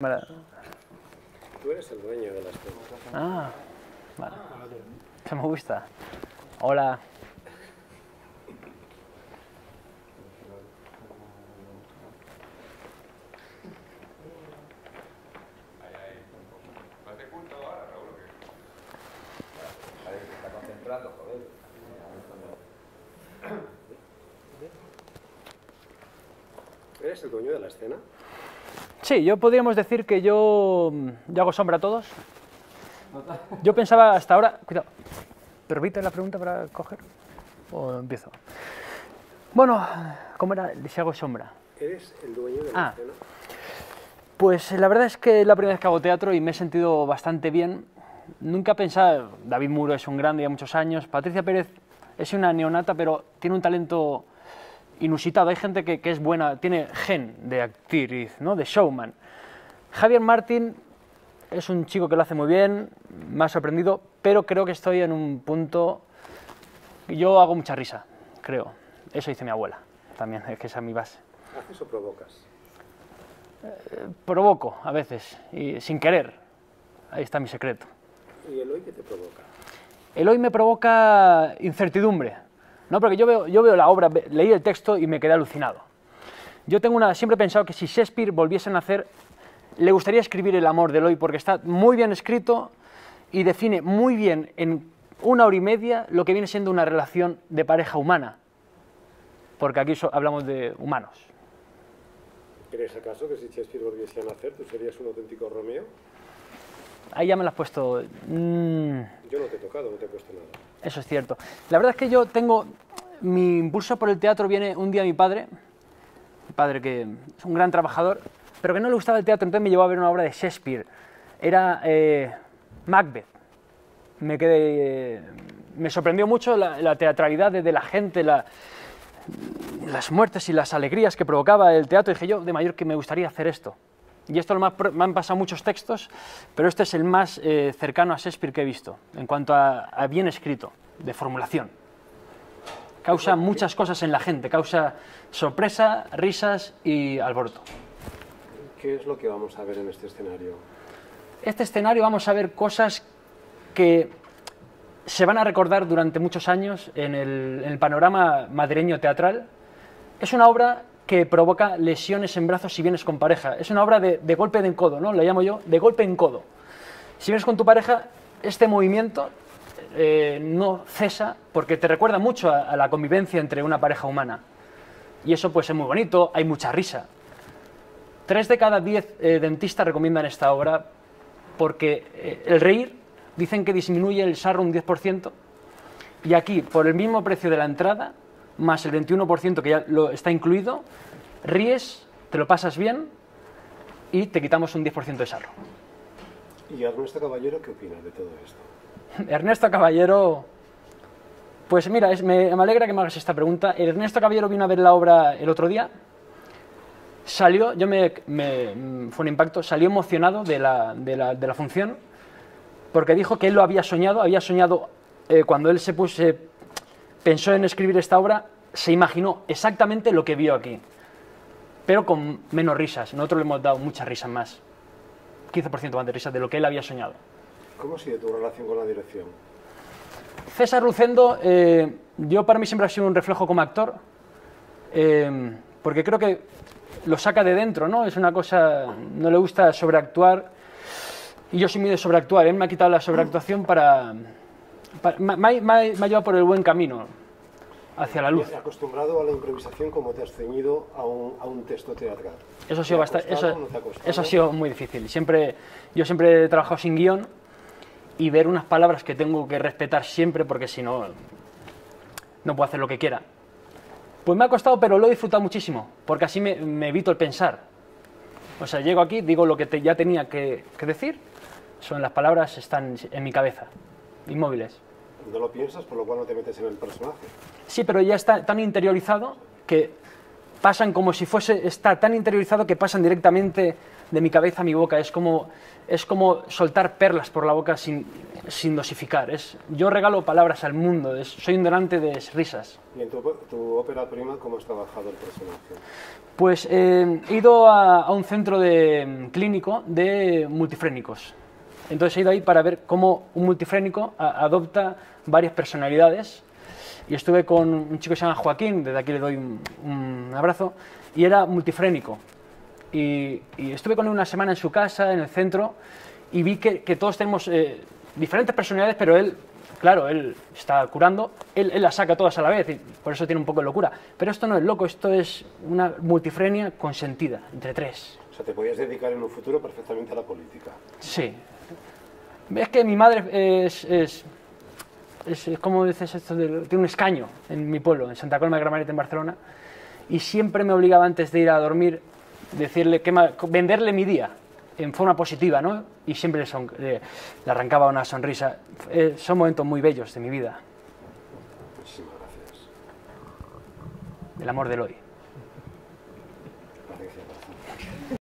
Vale. Tú eres el dueño de la escena. Ah, vale. Que me gusta. Hola. ¿Eres el dueño de la escena? Sí, yo podríamos decir que yo, yo hago sombra a todos. Yo pensaba hasta ahora... Cuidado. ¿Pero viste la pregunta para coger? ¿O empiezo? Bueno, ¿cómo era? Si hago sombra. ¿Eres el dueño de la Ah. escena? Pues la verdad es que es la primera vez que hago teatro y me he sentido bastante bien. Nunca pensaba, David Muro es un grande ya muchos años, Patricia Pérez es una neonata, pero tiene un talento inusitado. Hay gente que, que es buena, tiene gen de actriz, ¿no? de showman. Javier Martín es un chico que lo hace muy bien, me ha sorprendido, pero creo que estoy en un punto... Yo hago mucha risa, creo. Eso dice mi abuela, también, es que esa es mi base ¿Haces o provocas? provoco a veces, y sin querer. Ahí está mi secreto. ¿Y el hoy qué te provoca? El hoy me provoca incertidumbre, ¿no? porque yo veo, yo veo la obra, leí el texto y me quedé alucinado. Yo tengo una, siempre he pensado que si Shakespeare volviese a nacer, le gustaría escribir el amor del hoy, porque está muy bien escrito y define muy bien en una hora y media lo que viene siendo una relación de pareja humana, porque aquí hablamos de humanos. ¿Crees acaso que si Shakespeare volviese a nacer, tú serías un auténtico Romeo? Ahí ya me lo has puesto... mm, Yo no te he tocado, no te he puesto nada. Eso es cierto. La verdad es que yo tengo. Mi impulso por el teatro viene un día mi padre, mi padre que es un gran trabajador, pero que no le gustaba el teatro, entonces me llevó a ver una obra de Shakespeare. Era eh, Macbeth. Me quedé. eh, me sorprendió mucho la, la teatralidad de, de la gente, la- las muertes y las alegrías que provocaba el teatro. Dije yo, de mayor, que me gustaría hacer esto. Y esto lo más, me han pasado muchos textos, pero este es el más eh, cercano a Shakespeare que he visto, en cuanto a, a bien escrito, de formulación. Causa muchas cosas en la gente, causa sorpresa, risas y alboroto. ¿Qué es lo que vamos a ver en este escenario? Este escenario vamos a ver cosas que se van a recordar durante muchos años en el, en el panorama madrileño teatral. Es una obra que provoca lesiones en brazos si vienes con pareja. Es una obra de, golpe en codo, ¿no? La llamo yo, de golpe en codo. Si vienes con tu pareja, este movimiento eh, no cesa porque te recuerda mucho a, a la convivencia entre una pareja humana. Y eso pues es muy bonito, hay mucha risa. Tres de cada diez eh, dentistas recomiendan esta obra porque eh, el reír dicen que disminuye el sarro un 10% y aquí, por el mismo precio de la entrada, más el 21% que ya lo está incluido, ríes, te lo pasas bien y te quitamos un 10% de sarro. ¿Y Ernesto Caballero qué opina de todo esto? Ernesto Caballero, pues mira, es- me, me alegra que me hagas esta pregunta. Ernesto Caballero vino a ver la obra el otro día, salió, yo me, me- fue un impacto, salió emocionado de la, de la- de la función porque dijo que él lo había soñado, había soñado eh, cuando él se puso, pensó en escribir esta obra, se imaginó exactamente lo que vio aquí, pero con menos risas. Nosotros le hemos dado muchas risas más, 15% más de risas de lo que él había soñado. ¿Cómo sido tu relación con la dirección? César Lucendo, eh, yo para mí siempre ha sido un reflejo como actor, eh, porque creo que lo saca de dentro, ¿no? Es una cosa, no le gusta sobreactuar, y yo soy muy de sobreactuar, él me ha quitado la sobreactuación para... me, me ha- me ha- llevado por el buen camino, hacia la luz. ¿Te has acostumbrado a la improvisación como te has ceñido a un, a un texto teatral? Eso ha ¿Te sido bastante, eso, no eso ha sido muy difícil. Siempre, yo siempre he trabajado sin guion y ver unas palabras que tengo que respetar siempre porque si no, no puedo hacer lo que quiera. Pues me ha costado, pero lo he disfrutado muchísimo, porque así me, me evito el pensar. O sea, llego aquí, digo lo que te- ya tenía que, que decir, son las palabras están en mi cabeza, inmóviles. No lo piensas, por lo cual no te metes en el personaje. Sí, pero ya está tan interiorizado que pasan como si fuese, está tan interiorizado que pasan directamente de mi cabeza a mi boca. Es como, es como soltar perlas por la boca sin, sin dosificar. Es, yo regalo palabras al mundo, es- soy un donante de risas. ¿Y en tu, tu ópera prima cómo has trabajado el personaje? Pues eh, he ido a, a un centro de, mm, clínico de multifrénicos. Entonces he ido ahí para ver cómo un multifrénico adopta varias personalidades. Y estuve con un chico que se llama Joaquín, desde aquí le doy un, un abrazo, y era multifrénico. Y, y estuve con él una semana en su casa, en el centro, y vi que, que todos tenemos eh, diferentes personalidades, pero él, claro, él está curando, él, él las saca todas a la vez, y por eso tiene un poco de locura. Pero esto no es loco, esto es una multifrenia consentida, entre tres. O sea, te podías dedicar en un futuro perfectamente a la política. Sí. Es que mi madre es, es, es, es como dices esto, de- tiene un escaño en mi pueblo, en Santa Coloma de Gramanet, en Barcelona, y siempre me obligaba antes de ir a dormir decirle que venderle mi día en forma positiva, ¿no? Y siempre le, son- le- le arrancaba una sonrisa. Eh, son momentos muy bellos de mi vida, Muchísimas gracias. del amor del hoy.